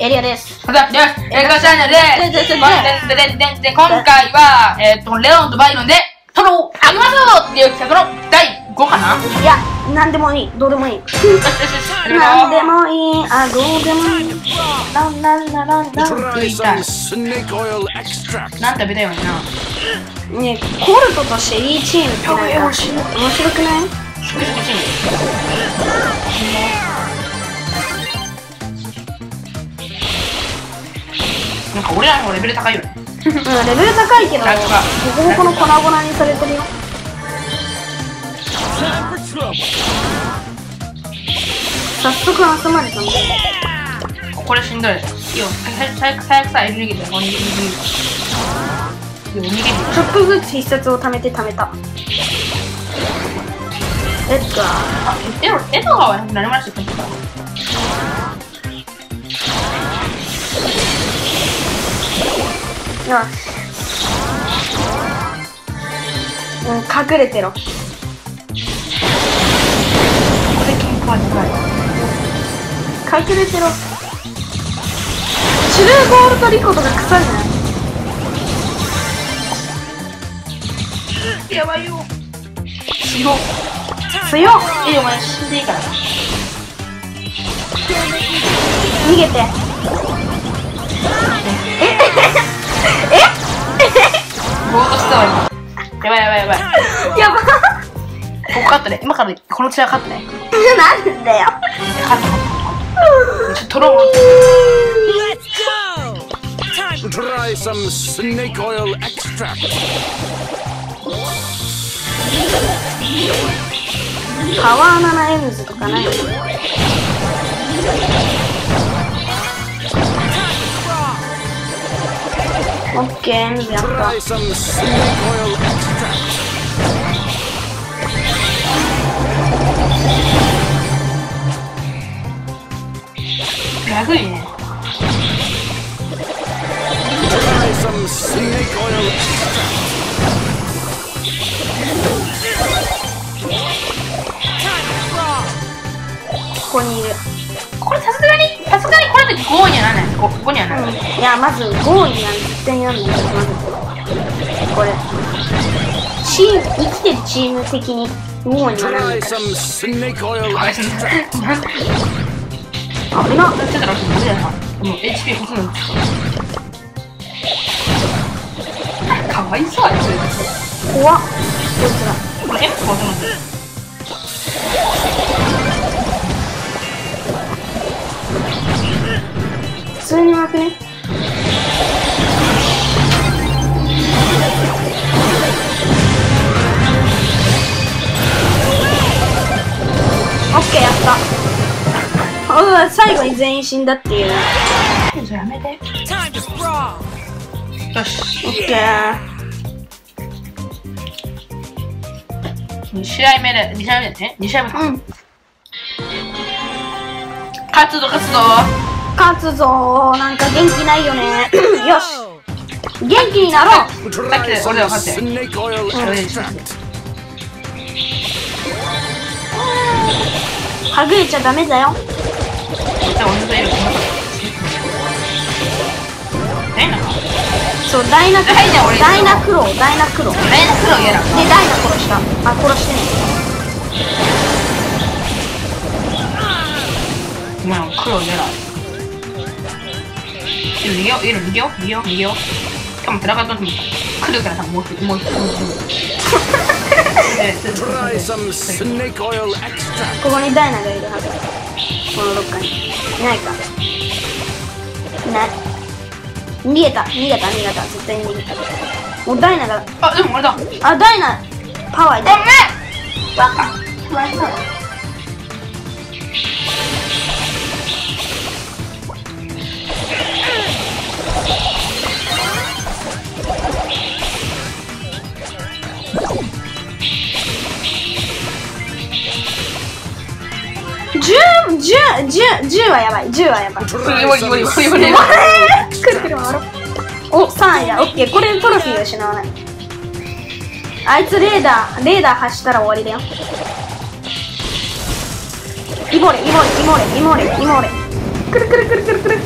エリアです。また、です。映画チャンネルで、ででででで、で、で、で、今回は、えっと、レオンとバイロンで、トロをあげますっていう企画の第5かないや、なんでもいい。どうでもいい。なんでもいい。あ、どうでもいい。ランランラランラン。Oil extract. なんて食べたいわいな。ねコルトとシェリーチームってなんか面白くないか俺らのレベル高いよね。うん、レベル高いけど、なんかボコボコの粉々にされてるよ。早速集まれたんだ。これしんどい。よ、最悪最悪さ、エネルギーでおにぎり。おにぎり。ちょっとずつ必殺を貯めて貯めた。えっと、あ、エロ、エロが何もなしで食ってた。うん、隠れてろ。これ金庫はでかい。隠れてろ。シュルーゴールドリコとか腐るじゃないやばいよ。強っ。強っえ、お前死んでいいから。逃げて。ぼーっとしたわ、今。やばいやばいやばい。やばここカットね。今からこの血はカットね。なんだよ。カットカット。ちょっと取ろう。Try some snake oil extract. パワーナナエムズとかないオここにいる。これさすがに、さすがにこれで5にはならない。ここにはならない。いや、まず5位には絶対になるんだよ、まず。これ。チーム、生きてるチーム的に5位にはなるん Try だ some snake oil あれ、なんで extract. なんで危なっやってたら無理。もう HP ほとんど かわいそうあいつ。怖っ。こいつら。これと思っねオッケーやったうわ最後に全員死んだっていうやめて。よし。オッケー2試合目で、2試合目でね。2試合目か。うん勝つぞ勝つぞ。勝つぞーなんか元気ないよね よし元気になろう Try some Hold on, hold on. snake oil extract. はぐれちゃダメだよそうダイナクロダイナ俺ダイナクロダイナクロでダイナ黒嫌だ。ダイナ殺したあ殺してねお前黒嫌だ。逃げよう、いる逃げよう、逃げよう、逃げよう。しかも戦った時に来るからさ、もう一人、もう一人、もう一人。えちょっと Try some snake oil extract. ここにダイナがいるはずこのどっかにいないかいない逃げた逃げた逃げた絶対に逃げたもうダイナがあ、でもあれだ。あダイナパワーいごめんバカかわい10、10、はやばい、10はやばい。Try 無理無理無理 some 無理無理くるくる回ろう。お、3位だ。オッケー。これトロフィー失わない。あいつレーダー、レーダー発したら終わりだよ。イモレ、イモレ、イモレ、イモレ、イモレ。くるくるくるくるくる。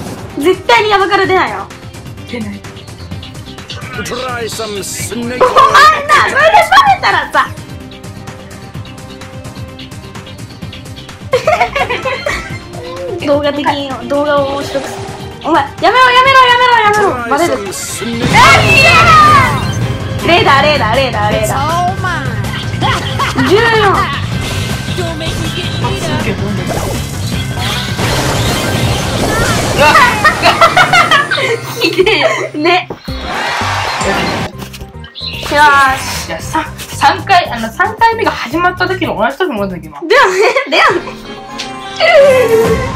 りヤバから出ないの出ない。Try some snake お前なそれでバレたらさ動画的に動画を面白くお前やめろやめろやめろやめろバレる some snake レーダーレーダーレーダーレーダ.ー14 Don't make me get beat す up. げえ飛んでる。うわひでえ。ねよーしいや、さ、三回、あの、三回目が始まった時の同じ時も思ったんだけど、今。でもねでもね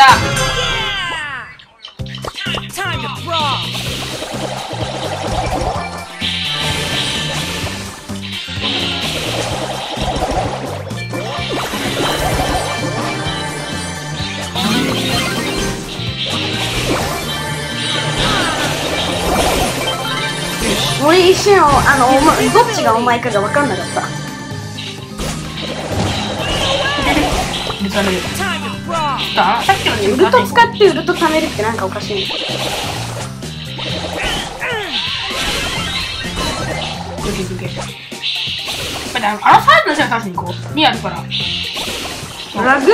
だ Time to brawl. 俺一瞬あのお前どっちがお前かが分かんなかった っとあのさっきのウルト使ってウルト貯めるってなんかおかしいんだどけどけ。まだあの、あのサイズの人に倒しに行こう。2あるから。ラグ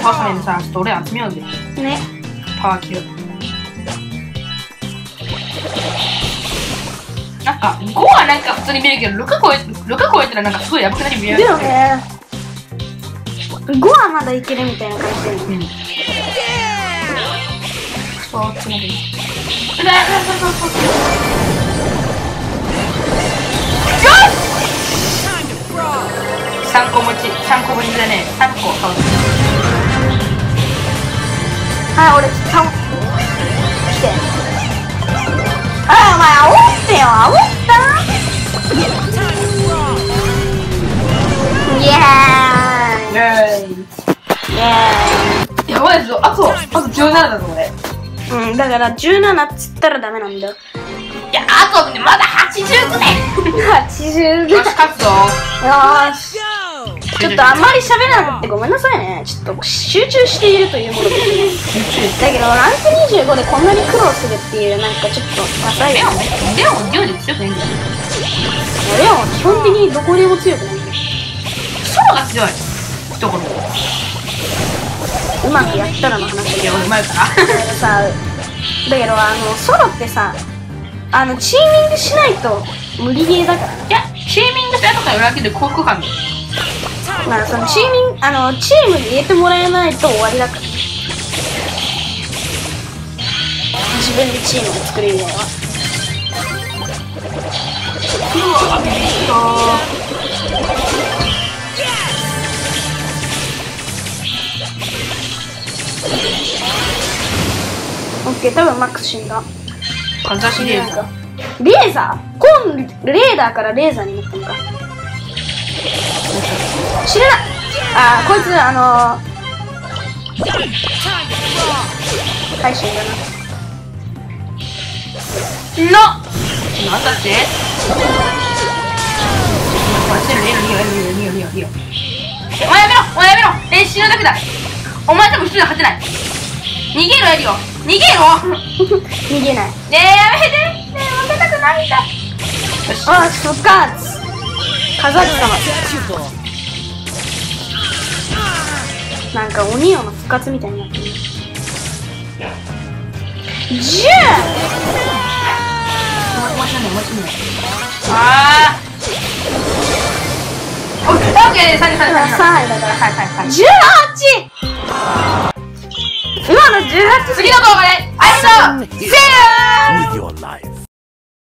今度、クロちゃんの倒す前にさ、ちょっと俺集めようぜ。ねパワー級。なんか、5はなんか普通に見えるけど、6超え、6超えたらなんかすごいやばくなり見える。でもね5はまだいけるみたいな感じでうん。そう、つなぎ。うだそうそうそう。よ.し !3 個持ち、3個持ちでね、3個倒す。はい俺た来てあお前煽って。よ煽ったイエーイイェーイ。やばいぞ、あと、あと17だぞ、俺。うんだから17っつったらダメなんだよいや、あとね、まだ89年80よし、勝つぞ。よーしちょっとあんまり喋らなくてごめんなさいねちょっと集中しているというものでだけどランク25でこんなに苦労するっていうなんかちょっとダサいよレオン、レオン、リオで強くないんだよ。レオン基本的にどこでも強くないソロが強い。一言。うまくやったらの話だ、けどうまいから。さだけどあのソロってさあのチーミングしないと無理ゲーだからいや、シェーミングしたとか言うだけで幸福感。まあそのチーミングあのチームに入れてもらえないと終わりだから自分でチームを作る以外はオッケー多分マックス死んだ。かざしレーザー。レーザー。今レーダーからレーザーになったのか知らない。あーこいつあの.ー、配信だな。の。なんだって。お前やめろお前やめろ。練習だけだ。お前多分一人で勝てない。逃げろ、エリオ。逃げろ逃げない。ねえ、やめて。ねえ、負けたくないんだ。よし、あー復活カザキ様.なんか鬼王の復活みたいになってる。あーオッケー、オッケー、3人、3人、ーン3人。3杯だからはい、はい、はい。18! 今の18次の動画で会いましょう See you! life.